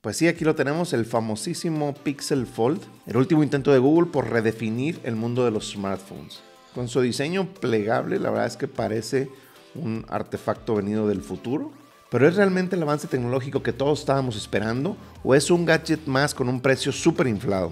Pues sí, aquí lo tenemos, el famosísimo Pixel Fold, el último intento de Google por redefinir el mundo de los smartphones. Con su diseño plegable, la verdad es que parece un artefacto venido del futuro. Pero ¿es realmente el avance tecnológico que todos estábamos esperando o es un gadget más con un precio súper inflado?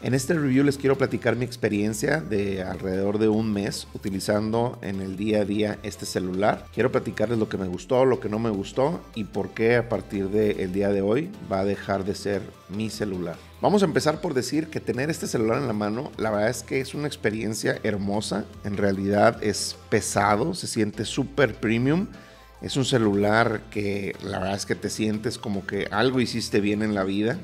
En este review les quiero platicar mi experiencia de alrededor de un mes utilizando en el día a día este celular. Quiero platicarles lo que me gustó, lo que no me gustó y por qué a partir del día de hoy va a dejar de ser mi celular. Vamos a empezar por decir que tener este celular en la mano, la verdad es que es una experiencia hermosa. En realidad es pesado, se siente súper premium. Es un celular que la verdad es que te sientes como que algo hiciste bien en la vida.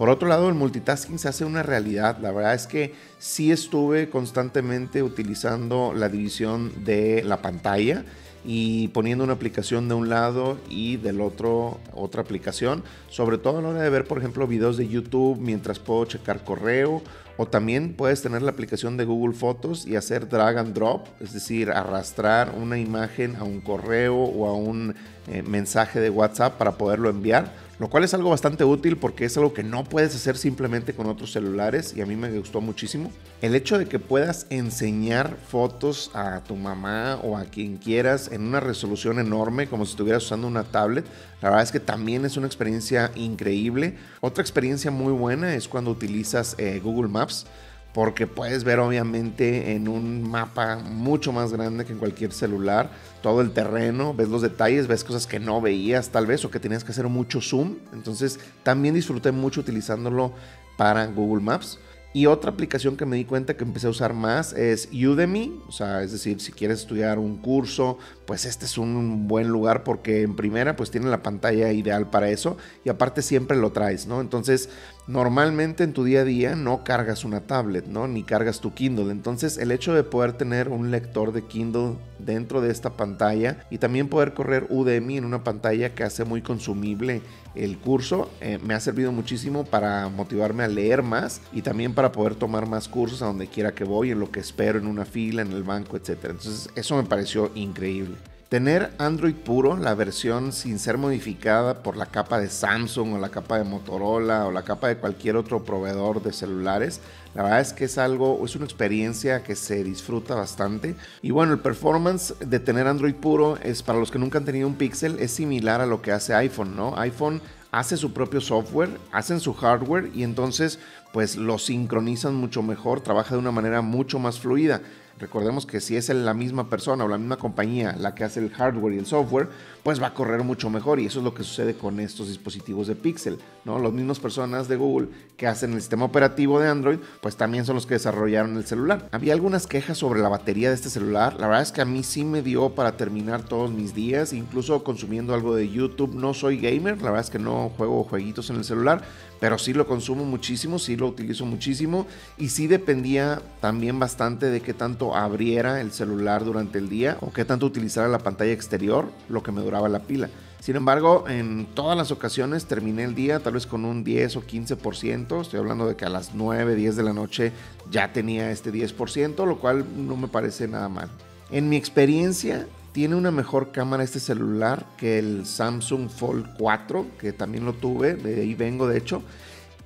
Por otro lado, el multitasking se hace una realidad. La verdad es que sí estuve constantemente utilizando la división de la pantalla y poniendo una aplicación de un lado y del otro otra aplicación, sobre todo a la hora de ver, por ejemplo, videos de YouTube mientras puedo checar correo. O también puedes tener la aplicación de Google Fotos y hacer drag and drop, es decir, arrastrar una imagen a un correo o a un eh, mensaje de WhatsApp para poderlo enviar lo cual es algo bastante útil porque es algo que no puedes hacer simplemente con otros celulares y a mí me gustó muchísimo. El hecho de que puedas enseñar fotos a tu mamá o a quien quieras en una resolución enorme como si estuvieras usando una tablet, la verdad es que también es una experiencia increíble. Otra experiencia muy buena es cuando utilizas eh, Google Maps porque puedes ver obviamente en un mapa mucho más grande que en cualquier celular todo el terreno, ves los detalles, ves cosas que no veías tal vez o que tenías que hacer mucho zoom. Entonces también disfruté mucho utilizándolo para Google Maps. Y otra aplicación que me di cuenta que empecé a usar más es Udemy, o sea, es decir, si quieres estudiar un curso, pues este es un buen lugar porque en primera pues tiene la pantalla ideal para eso y aparte siempre lo traes, ¿no? Entonces, normalmente en tu día a día no cargas una tablet, ¿no? Ni cargas tu Kindle. Entonces, el hecho de poder tener un lector de Kindle dentro de esta pantalla y también poder correr Udemy en una pantalla que hace muy consumible el curso eh, me ha servido muchísimo para motivarme a leer más y también para poder tomar más cursos a donde quiera que voy, en lo que espero, en una fila, en el banco, etc. Entonces eso me pareció increíble. Tener Android puro, la versión sin ser modificada por la capa de Samsung o la capa de Motorola o la capa de cualquier otro proveedor de celulares, la verdad es que es algo, es una experiencia que se disfruta bastante. Y bueno, el performance de tener Android puro es para los que nunca han tenido un Pixel, es similar a lo que hace iPhone, ¿no? iPhone hace su propio software, hacen su hardware y entonces pues lo sincronizan mucho mejor, trabaja de una manera mucho más fluida. Recordemos que si es la misma persona o la misma compañía la que hace el hardware y el software, pues va a correr mucho mejor y eso es lo que sucede con estos dispositivos de Pixel, ¿no? Las mismas personas de Google que hacen el sistema operativo de Android, pues también son los que desarrollaron el celular. Había algunas quejas sobre la batería de este celular, la verdad es que a mí sí me dio para terminar todos mis días, incluso consumiendo algo de YouTube, no soy gamer, la verdad es que no juego jueguitos en el celular, pero sí lo consumo muchísimo, sí lo utilizo muchísimo y sí dependía también bastante de qué tanto abriera el celular durante el día o qué tanto utilizara la pantalla exterior, lo que me duraba la pila. Sin embargo, en todas las ocasiones terminé el día tal vez con un 10 o 15%, estoy hablando de que a las 9, 10 de la noche ya tenía este 10%, lo cual no me parece nada mal. En mi experiencia, tiene una mejor cámara este celular que el Samsung Fold 4, que también lo tuve, de ahí vengo de hecho.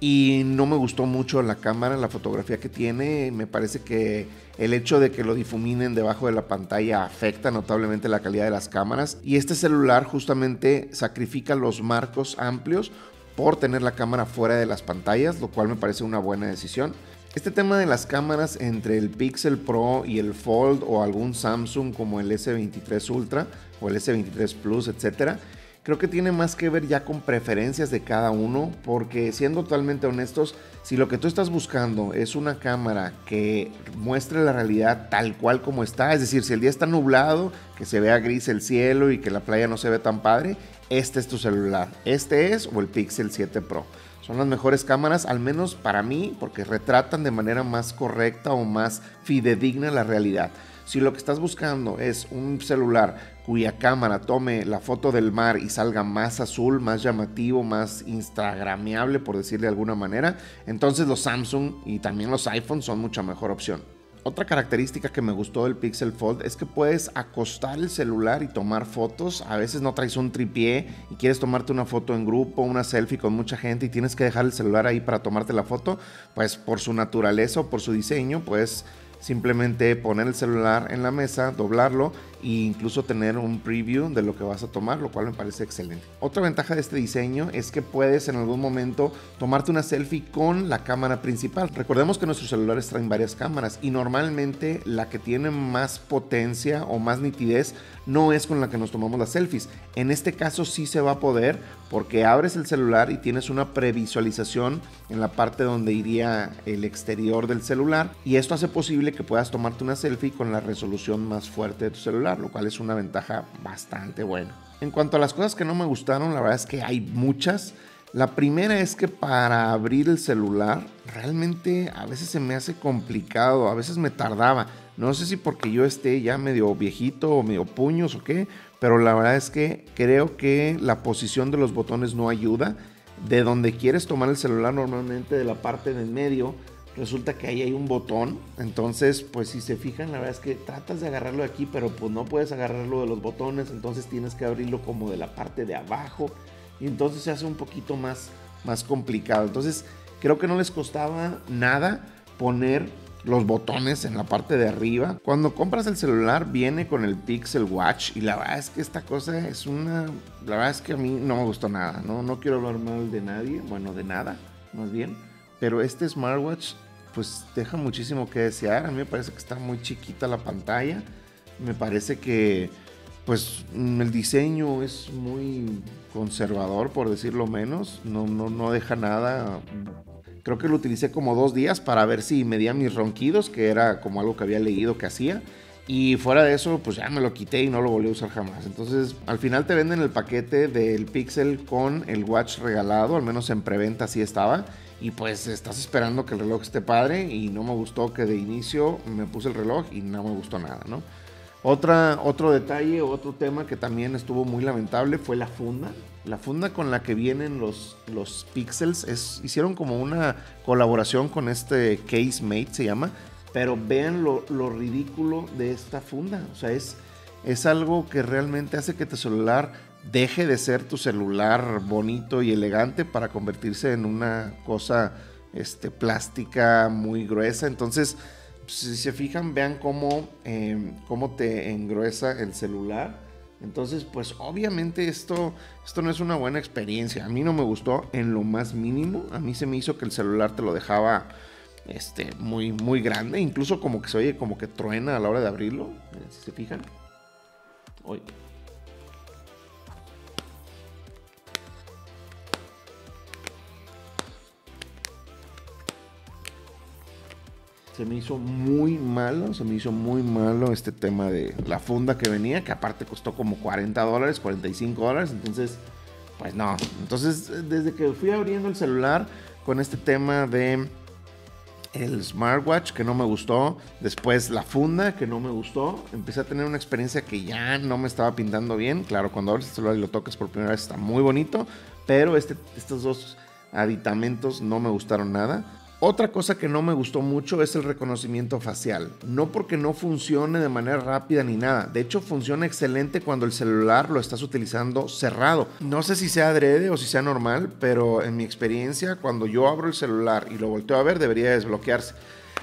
Y no me gustó mucho la cámara, la fotografía que tiene. Me parece que el hecho de que lo difuminen debajo de la pantalla afecta notablemente la calidad de las cámaras. Y este celular justamente sacrifica los marcos amplios por tener la cámara fuera de las pantallas, lo cual me parece una buena decisión. Este tema de las cámaras entre el Pixel Pro y el Fold o algún Samsung como el S23 Ultra o el S23 Plus, etcétera, creo que tiene más que ver ya con preferencias de cada uno, porque siendo totalmente honestos, si lo que tú estás buscando es una cámara que muestre la realidad tal cual como está, es decir, si el día está nublado, que se vea gris el cielo y que la playa no se ve tan padre, este es tu celular. Este es o el Pixel 7 Pro. Son las mejores cámaras, al menos para mí, porque retratan de manera más correcta o más fidedigna la realidad. Si lo que estás buscando es un celular cuya cámara tome la foto del mar y salga más azul, más llamativo, más instagrameable, por decirle de alguna manera, entonces los Samsung y también los iPhones son mucha mejor opción. Otra característica que me gustó del Pixel Fold es que puedes acostar el celular y tomar fotos. A veces no traes un tripié y quieres tomarte una foto en grupo, una selfie con mucha gente y tienes que dejar el celular ahí para tomarte la foto. Pues por su naturaleza o por su diseño, pues simplemente poner el celular en la mesa, doblarlo e incluso tener un preview de lo que vas a tomar, lo cual me parece excelente. Otra ventaja de este diseño es que puedes en algún momento tomarte una selfie con la cámara principal. Recordemos que nuestros celulares traen varias cámaras y normalmente la que tiene más potencia o más nitidez no es con la que nos tomamos las selfies. En este caso sí se va a poder porque abres el celular y tienes una previsualización en la parte donde iría el exterior del celular y esto hace posible que puedas tomarte una selfie con la resolución más fuerte de tu celular lo cual es una ventaja bastante buena. En cuanto a las cosas que no me gustaron, la verdad es que hay muchas. La primera es que para abrir el celular realmente a veces se me hace complicado, a veces me tardaba. No sé si porque yo esté ya medio viejito o medio puños o qué, pero la verdad es que creo que la posición de los botones no ayuda. De donde quieres tomar el celular normalmente de la parte del medio, resulta que ahí hay un botón. Entonces, pues si se fijan, la verdad es que tratas de agarrarlo de aquí, pero pues no puedes agarrarlo de los botones. Entonces tienes que abrirlo como de la parte de abajo. Y entonces se hace un poquito más, más complicado. Entonces, creo que no les costaba nada poner los botones en la parte de arriba. Cuando compras el celular viene con el Pixel Watch y la verdad es que esta cosa es una... La verdad es que a mí no me gustó nada, ¿no? No quiero hablar mal de nadie, bueno, de nada, más bien. Pero este smartwatch pues deja muchísimo que desear. A mí me parece que está muy chiquita la pantalla. Me parece que pues el diseño es muy conservador, por decirlo menos. No, no, no deja nada. Creo que lo utilicé como dos días para ver si medía mis ronquidos, que era como algo que había leído que hacía. Y fuera de eso, pues ya me lo quité y no lo volví a usar jamás. Entonces, al final te venden el paquete del Pixel con el watch regalado, al menos en preventa así estaba y pues estás esperando que el reloj esté padre y no me gustó que de inicio me puse el reloj y no me gustó nada, ¿no? Otra, otro detalle, otro tema que también estuvo muy lamentable fue la funda. La funda con la que vienen los, los Pixels hicieron como una colaboración con este Case Mate, se llama. Pero vean lo, lo ridículo de esta funda. O sea, es, es algo que realmente hace que tu celular deje de ser tu celular bonito y elegante para convertirse en una cosa este, plástica muy gruesa. Entonces, si se fijan, vean cómo, em, cómo te engruesa el celular. Entonces, pues obviamente esto, esto no es una buena experiencia. A mí no me gustó en lo más mínimo. A mí se me hizo que el celular te lo dejaba este, muy, muy grande. Incluso como que se oye como que truena a la hora de abrirlo. Si se fijan. Oye. Se me hizo muy malo, se me hizo muy malo este tema de la funda que venía, que aparte costó como 40 dólares, 45 dólares, entonces, pues no. Entonces, desde que fui abriendo el celular con este tema de el smartwatch que no me gustó, después la funda que no me gustó, empecé a tener una experiencia que ya no me estaba pintando bien. Claro, cuando abres el celular y lo tocas por primera vez está muy bonito, pero este, estos dos aditamentos no me gustaron nada. Otra cosa que no me gustó mucho es el reconocimiento facial. No porque no funcione de manera rápida ni nada. De hecho, funciona excelente cuando el celular lo estás utilizando cerrado. No sé si sea adrede o si sea normal, pero en mi experiencia, cuando yo abro el celular y lo volteo a ver, debería desbloquearse.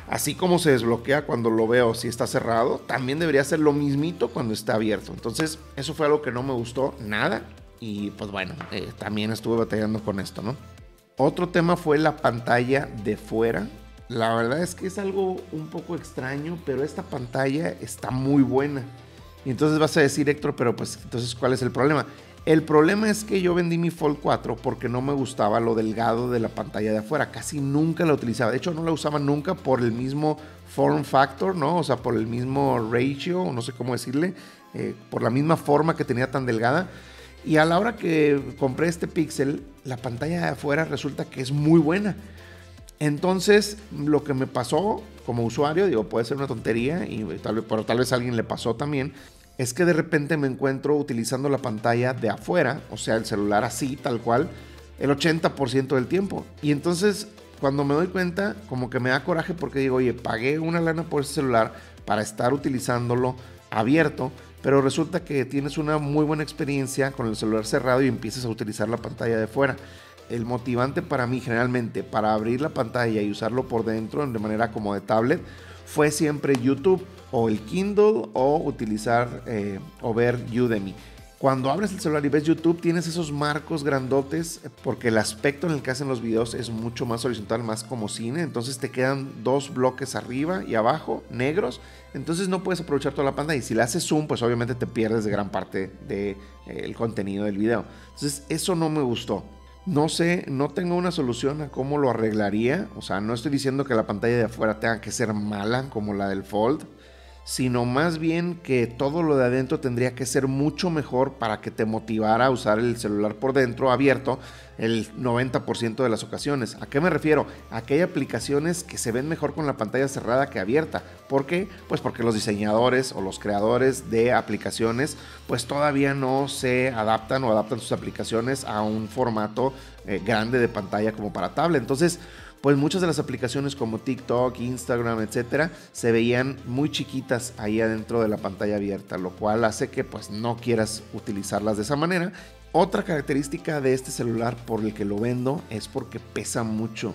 Así como se desbloquea cuando lo veo si está cerrado, también debería ser lo mismito cuando está abierto. Entonces, eso fue algo que no me gustó nada. Y pues bueno, eh, también estuve batallando con esto, ¿no? Otro tema fue la pantalla de fuera. La verdad es que es algo un poco extraño, pero esta pantalla está muy buena. Y entonces vas a decir, Héctor, pero pues entonces, ¿cuál es el problema? El problema es que yo vendí mi Fold 4 porque no me gustaba lo delgado de la pantalla de afuera. Casi nunca la utilizaba. De hecho, no la usaba nunca por el mismo form factor, ¿no? O sea, por el mismo ratio, no sé cómo decirle, eh, por la misma forma que tenía tan delgada. Y a la hora que compré este Pixel, la pantalla de afuera resulta que es muy buena. Entonces, lo que me pasó como usuario, digo, puede ser una tontería, y tal vez, pero tal vez a alguien le pasó también, es que de repente me encuentro utilizando la pantalla de afuera, o sea, el celular así, tal cual, el 80% del tiempo. Y entonces cuando me doy cuenta, como que me da coraje porque digo, oye, pagué una lana por ese celular para estar utilizándolo abierto, pero resulta que tienes una muy buena experiencia con el celular cerrado y empiezas a utilizar la pantalla de fuera. El motivante para mí generalmente para abrir la pantalla y usarlo por dentro de manera como de tablet fue siempre YouTube o el Kindle o utilizar eh, o ver Udemy. Cuando abres el celular y ves YouTube, tienes esos marcos grandotes porque el aspecto en el que hacen los videos es mucho más horizontal, más como cine. Entonces te quedan dos bloques arriba y abajo, negros. Entonces no puedes aprovechar toda la pantalla. Y si le haces zoom, pues obviamente te pierdes de gran parte del de, eh, contenido del video. Entonces eso no me gustó. No sé, no tengo una solución a cómo lo arreglaría. O sea, no estoy diciendo que la pantalla de afuera tenga que ser mala como la del Fold sino más bien que todo lo de adentro tendría que ser mucho mejor para que te motivara a usar el celular por dentro abierto el 90% de las ocasiones. ¿A qué me refiero? A que hay aplicaciones que se ven mejor con la pantalla cerrada que abierta. ¿Por qué? Pues porque los diseñadores o los creadores de aplicaciones pues todavía no se adaptan o adaptan sus aplicaciones a un formato eh, grande de pantalla como para tablet. Entonces, pues muchas de las aplicaciones como TikTok, Instagram, etcétera, se veían muy chiquitas ahí adentro de la pantalla abierta, lo cual hace que pues no quieras utilizarlas de esa manera. Otra característica de este celular por el que lo vendo es porque pesa mucho.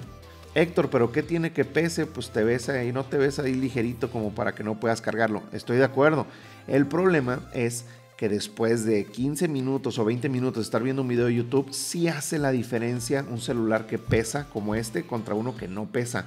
Héctor, pero ¿qué tiene que pese? Pues te ves ahí, no te ves ahí ligerito como para que no puedas cargarlo. Estoy de acuerdo. El problema es que después de 15 minutos o 20 minutos de estar viendo un video de YouTube, sí hace la diferencia un celular que pesa como este contra uno que no pesa.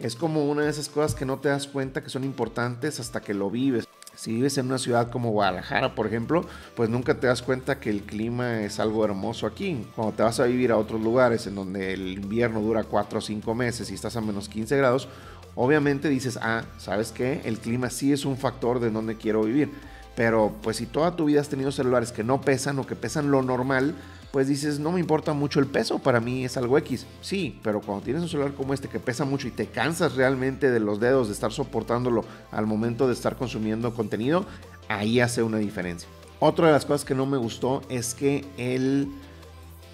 Es como una de esas cosas que no te das cuenta que son importantes hasta que lo vives. Si vives en una ciudad como Guadalajara, por ejemplo, pues nunca te das cuenta que el clima es algo hermoso aquí. Cuando te vas a vivir a otros lugares en donde el invierno dura 4 o 5 meses y estás a menos 15 grados, obviamente dices, ah, ¿sabes qué? El clima sí es un factor de donde quiero vivir pero pues si toda tu vida has tenido celulares que no pesan o que pesan lo normal, pues dices, no me importa mucho el peso, para mí es algo X. Sí, pero cuando tienes un celular como este que pesa mucho y te cansas realmente de los dedos de estar soportándolo al momento de estar consumiendo contenido, ahí hace una diferencia. Otra de las cosas que no me gustó es que el,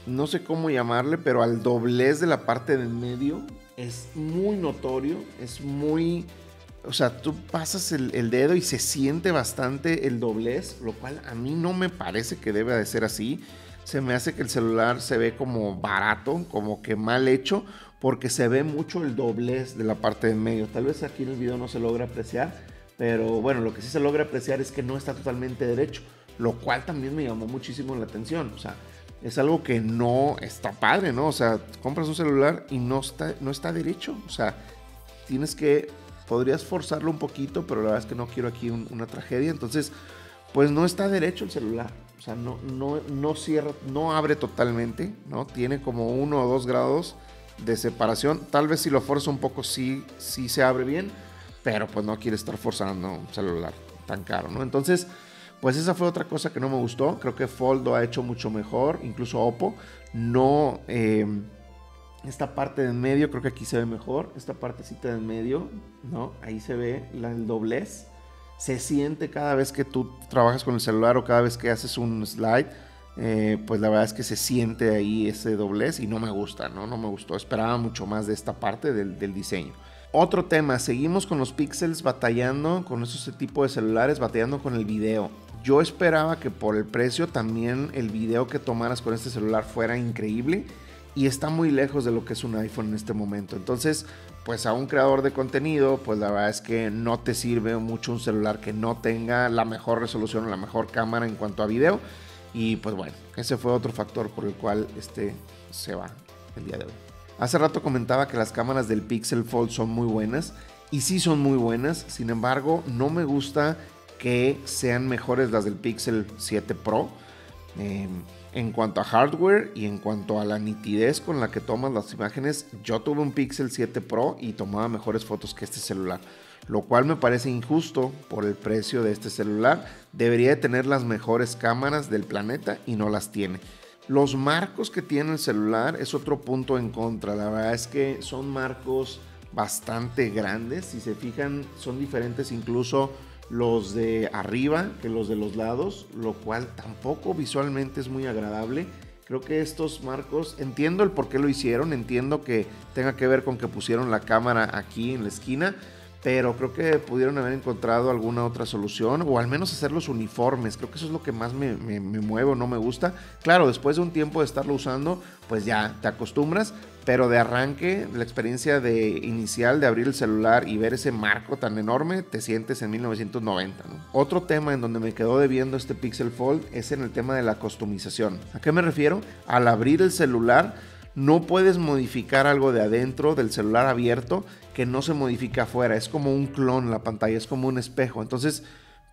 no sé cómo llamarle, pero al doblez de la parte del medio es muy notorio, es muy o sea, tú pasas el, dedo y se siente bastante el doblez, lo cual a mí no me parece que debe de ser así. Se me hace que el celular se ve como barato, como que mal hecho, porque se ve mucho el doblez de la parte de medio. Tal vez aquí en el video no se logra apreciar, pero bueno, lo que sí se logra apreciar es que no está totalmente derecho, lo cual también me llamó muchísimo la atención. O sea, es algo que no está padre, ¿no? O sea, compras un celular y no está, no está derecho. O sea, tienes que podrías forzarlo un poquito, pero la verdad es que no quiero aquí una tragedia. Entonces, pues no está derecho el celular. O sea, no, no, no cierra, no abre totalmente, ¿no? Tiene como uno o dos grados de separación. Tal vez si lo fuerza un poco sí, sí se abre bien, pero pues no quiere estar forzando un celular tan caro, ¿no? Entonces, pues esa fue otra cosa que no me gustó. Creo que Foldo ha hecho mucho mejor, incluso Oppo. No... Eh, esta parte de en medio, creo que aquí se ve mejor. Esta partecita de en medio, ¿no? Ahí se ve la, el doblez. Se siente cada vez que tú trabajas con el celular o cada vez que haces un slide. Eh, pues la verdad es que se siente ahí ese doblez y no me gusta, ¿no? No me gustó. Esperaba mucho más de esta parte del, del diseño. Otro tema, seguimos con los píxeles batallando con ese tipo de celulares, batallando con el video. Yo esperaba que por el precio también el video que tomaras con este celular fuera increíble y está muy lejos de lo que es un iPhone en este momento. Entonces, pues a un creador de contenido, pues la verdad es que no te sirve mucho un celular que no tenga la mejor resolución o la mejor cámara en cuanto a video. Y pues bueno, ese fue otro factor por el cual este se va el día de hoy. Hace rato comentaba que las cámaras del Pixel Fold son muy buenas y sí son muy buenas, sin embargo no me gusta que sean mejores las del Pixel 7 Pro. Eh, en cuanto a hardware y en cuanto a la nitidez con la que tomas las imágenes, yo tuve un Pixel 7 Pro y tomaba mejores fotos que este celular, lo cual me parece injusto por el precio de este celular. Debería de tener las mejores cámaras del planeta y no las tiene. Los marcos que tiene el celular es otro punto en contra. La verdad es que son marcos bastante grandes. Si se fijan, son diferentes incluso los de arriba que los de los lados, lo cual tampoco visualmente es muy agradable. Creo que estos marcos, entiendo el por qué lo hicieron, entiendo que tenga que ver con que pusieron la cámara aquí en la esquina, pero creo que pudieron haber encontrado alguna otra solución o al menos hacerlos uniformes. Creo que eso es lo que más me, me, me mueve o no me gusta. Claro, después de un tiempo de estarlo usando, pues ya te acostumbras, pero de arranque, la experiencia de inicial de abrir el celular y ver ese marco tan enorme, te sientes en 1990. Otro tema en donde me quedó debiendo este Pixel Fold es en el tema de la customización. ¿A qué me refiero? Al abrir el celular, no puedes modificar algo de adentro del celular abierto que no se modifica afuera. Es como un clon la pantalla, es como un espejo. Entonces,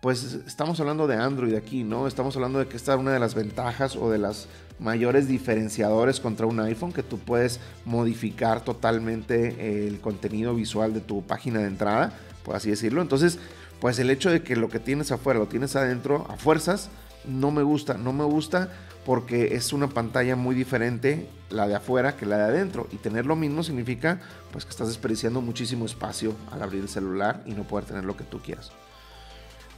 pues estamos hablando de Android aquí, ¿no? Estamos hablando de que esta es una de las ventajas o de las mayores diferenciadores contra un iPhone, que tú puedes modificar totalmente el contenido visual de tu página de entrada, por así decirlo. Entonces, pues el hecho de que lo que tienes afuera lo tienes adentro a fuerzas, no me gusta, no me gusta porque es una pantalla muy diferente la de afuera que la de adentro y tener lo mismo significa pues que estás desperdiciando muchísimo espacio al abrir el celular y no poder tener lo que tú quieras.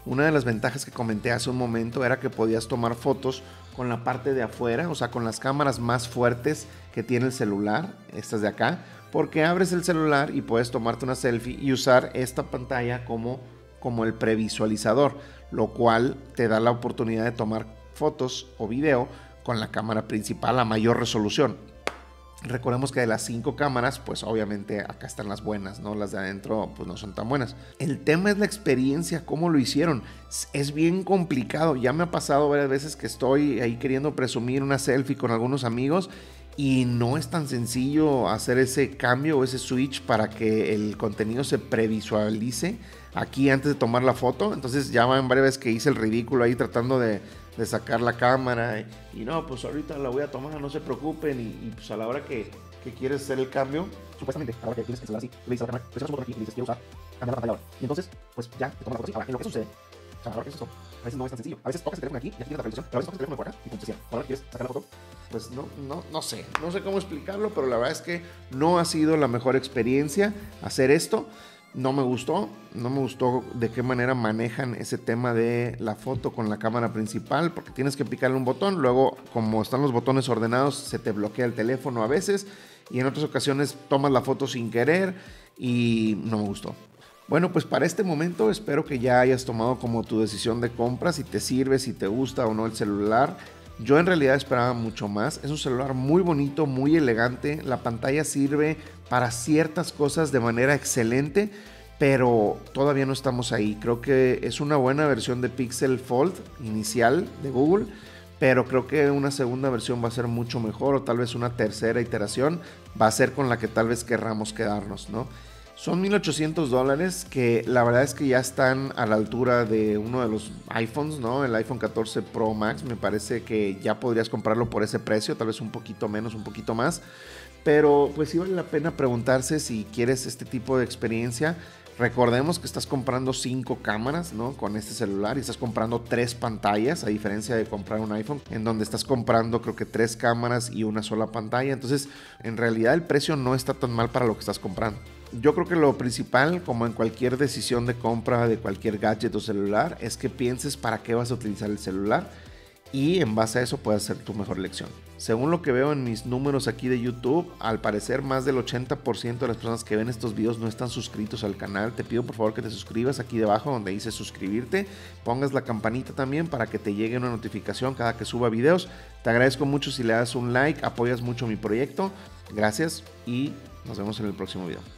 Una de las ventajas que comenté hace un momento era que podías tomar fotos con la parte de afuera, o sea, con las cámaras más fuertes que tiene el celular, estas de acá, porque abres el celular y puedes tomarte una selfie y usar esta pantalla como, como el previsualizador, lo cual te da la oportunidad de tomar fotos o video con la cámara principal a mayor resolución. Recordemos que de las cinco cámaras, pues obviamente acá están las buenas, ¿no? Las de adentro, pues no son tan buenas. El tema es la experiencia, cómo lo hicieron. Es bien complicado. Ya me ha pasado varias veces que estoy ahí queriendo presumir una selfie con algunos amigos y no es tan sencillo hacer ese cambio o ese switch para que el contenido se previsualice aquí antes de tomar la foto. Entonces ya van varias veces que hice el ridículo ahí tratando de de sacar la cámara y, no, pues ahorita la voy a tomar, no se preocupen y, pues a la hora que, que, quieres hacer el cambio, supuestamente a la hora que que instalar así, le dices a la cámara, presionas un botón aquí y le dices quiero usar, cambiar la pantalla ahora. Y entonces, pues ya te tomas la foto así. Ahora, en lo que sucede, o sea, ahora que es eso, a veces no es tan sencillo. A veces tocas el teléfono aquí y aquí tienes la televisión, pero a veces tocas el teléfono por acá y se cierra. Ahora quieres sacar la foto, pues no, no, no sé, no sé cómo explicarlo, pero la verdad es que no ha sido la mejor experiencia hacer esto no me gustó, no me gustó de qué manera manejan ese tema de la foto con la cámara principal, porque tienes que picarle un botón, luego como están los botones ordenados se te bloquea el teléfono a veces y en otras ocasiones tomas la foto sin querer y no me gustó. Bueno, pues para este momento espero que ya hayas tomado como tu decisión de compra, si te sirve, si te gusta o no el celular. Yo en realidad esperaba mucho más. Es un celular muy bonito, muy elegante. La pantalla sirve para ciertas cosas de manera excelente, pero todavía no estamos ahí. Creo que es una buena versión de Pixel Fold inicial de Google, pero creo que una segunda versión va a ser mucho mejor o tal vez una tercera iteración va a ser con la que tal vez querramos quedarnos, ¿no? Son 1800 dólares que la verdad es que ya están a la altura de uno de los iPhones, ¿no? El iPhone 14 Pro Max me parece que ya podrías comprarlo por ese precio, tal vez un poquito menos, un poquito más. Pero pues sí vale la pena preguntarse si quieres este tipo de experiencia. Recordemos que estás comprando cinco cámaras, ¿no? Con este celular y estás comprando tres pantallas, a diferencia de comprar un iPhone, en donde estás comprando creo que tres cámaras y una sola pantalla. Entonces, en realidad el precio no está tan mal para lo que estás comprando yo creo que lo principal, como en cualquier decisión de compra de cualquier gadget o celular, es que pienses para qué vas a utilizar el celular y en base a eso puedes hacer tu mejor elección. Según lo que veo en mis números aquí de YouTube, al parecer más del 80% de las personas que ven estos videos no están suscritos al canal. Te pido por favor que te suscribas aquí debajo donde dice suscribirte, pongas la campanita también para que te llegue una notificación cada que suba videos. Te agradezco mucho si le das un like, apoyas mucho mi proyecto. Gracias y nos vemos en el próximo video.